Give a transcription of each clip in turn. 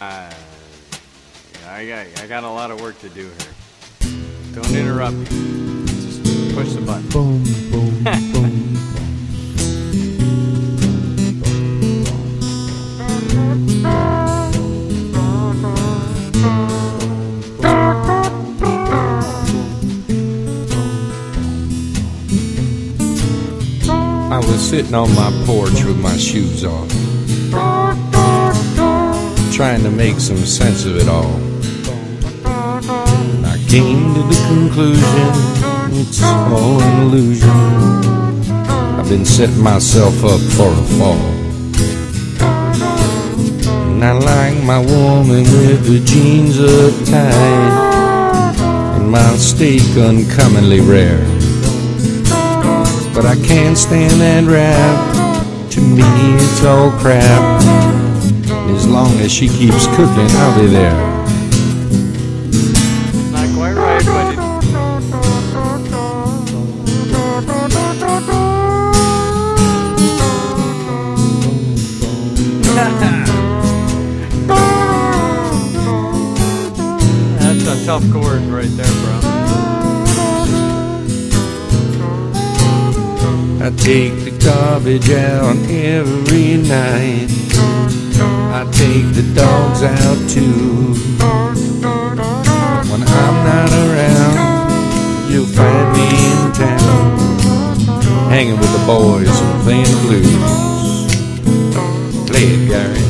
Uh, I got I got a lot of work to do here. Don't interrupt me. Just push the button. Boom, boom, boom. I was sitting on my porch with my shoes on, trying to make some sense of it all. I came to the conclusion it's all an illusion. I've been setting myself up for a fall. And I like my woman with the jeans uptight and my steak uncommonly rare. But I can't stand that rap. To me, it's all crap. As long as she keeps cooking, I'll be there. Not quite right, but it, that's a tough chord right there, bro. I take the garbage out every night. Take the dogs out too. When I'm not around, you'll find me in town, hanging with the boys and playing the blues. Play it, Gary.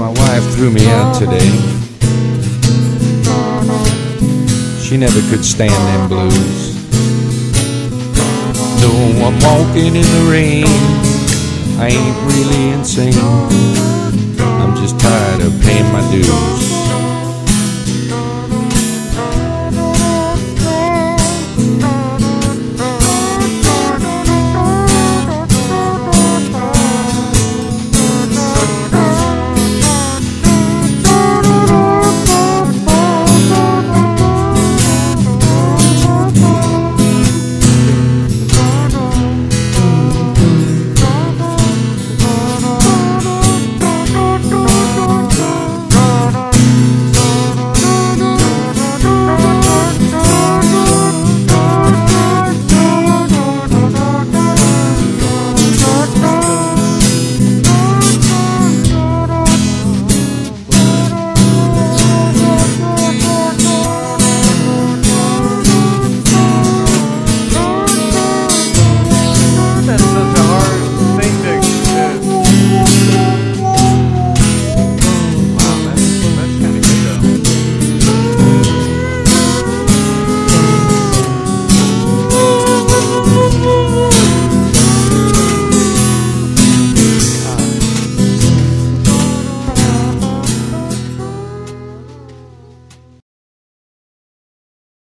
My wife threw me out today. She never could stand them blues. Though I'm walking in the rain, I ain't really insane.